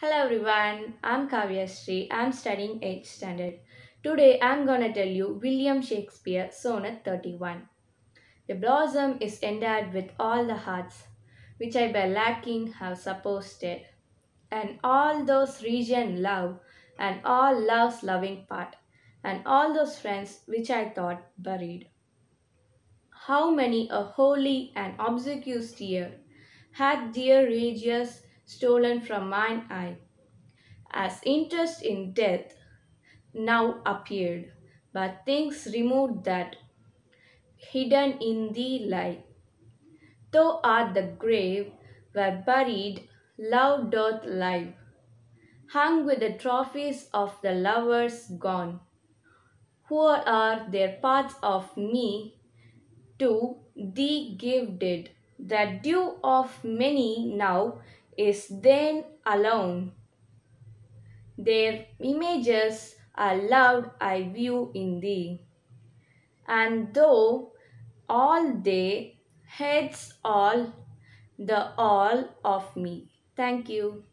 Hello everyone, I'm Kavyashree. I'm studying 8th standard. Today I'm gonna tell you William Shakespeare Sonnet 31. The blossom is endowed with all the hearts, which I by lacking have supposed and all those region love, and all love's loving part, and all those friends which I thought buried. How many a holy and obsequious tear hath dear Regius stolen from mine eye, as interest in death now appeared, but things removed that hidden in thee lie. Thou art the grave where buried love doth lie, hung with the trophies of the lovers gone. Who are their parts of me to thee gifted? The due of many now is then alone. Their images are loved I view in thee. And though all they heads all the all of me. Thank you.